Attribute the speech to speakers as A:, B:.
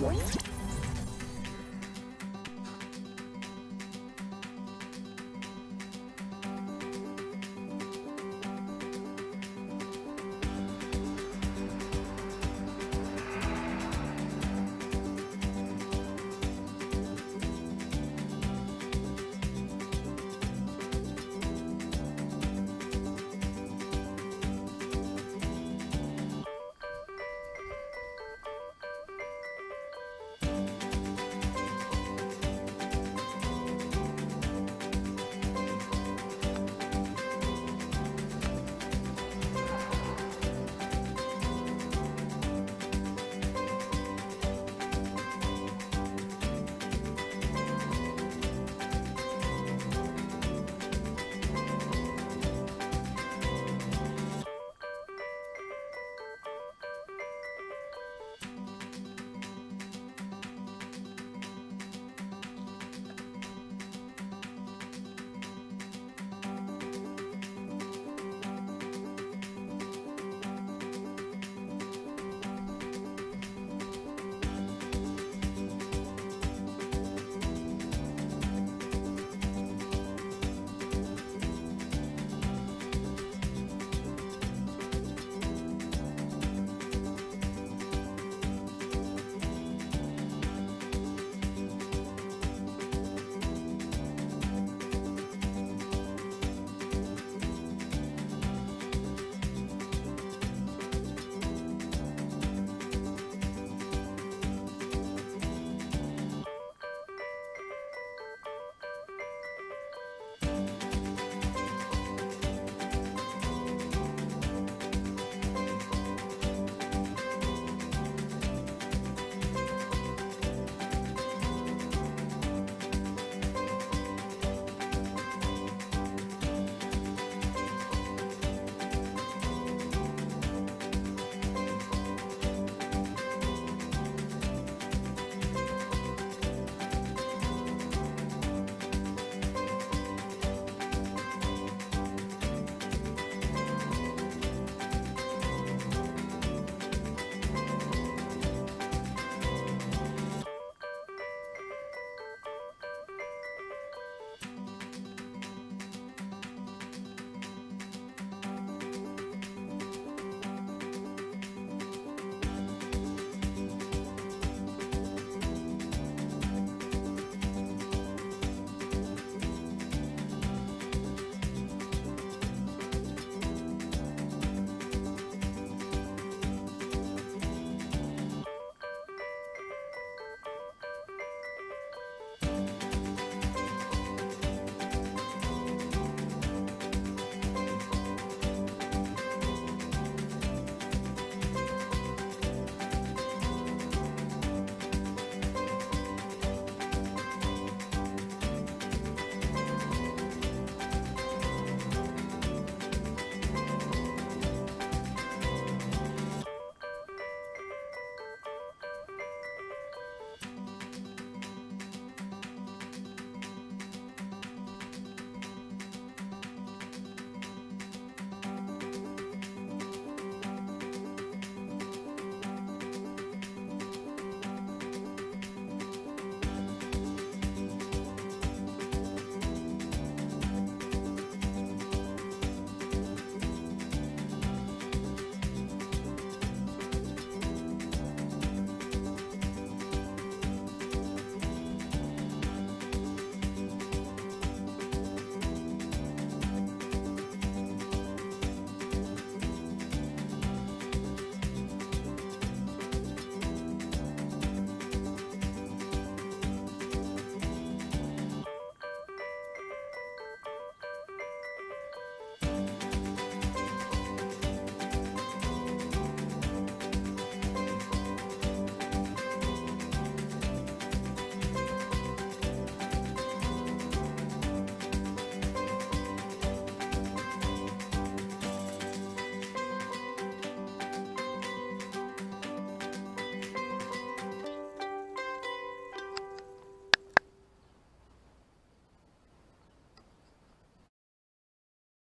A: What?